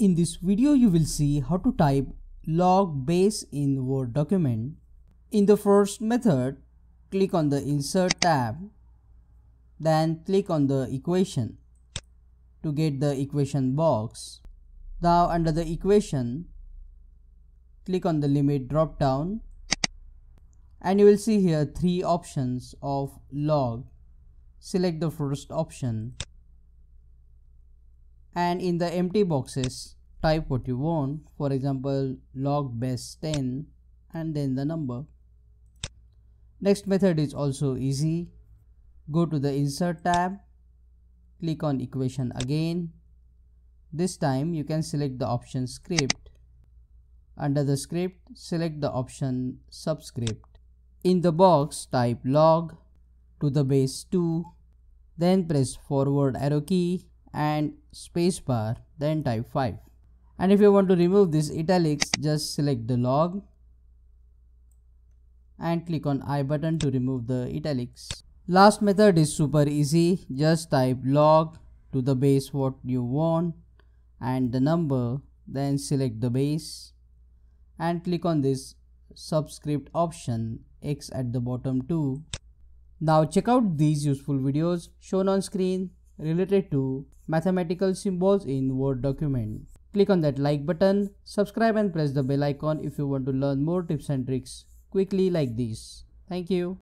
In this video you will see how to type log base in Word document. In the first method, click on the Insert tab, then click on the equation to get the equation box. Now under the equation, click on the limit drop down and you will see here three options of log. Select the first option and in the empty boxes type what you want. For example log base 10 and then the number. Next method is also easy. Go to the insert tab. Click on equation again. This time you can select the option script. Under the script select the option subscript. In the box type log to the base 2 then press forward arrow key and spacebar then type 5 and if you want to remove this italics just select the log and click on I button to remove the italics. Last method is super easy just type log to the base what you want and the number then select the base and click on this subscript option X at the bottom too. Now check out these useful videos shown on screen related to mathematical symbols in Word document. Click on that like button, subscribe and press the bell icon if you want to learn more tips and tricks quickly like this. Thank you.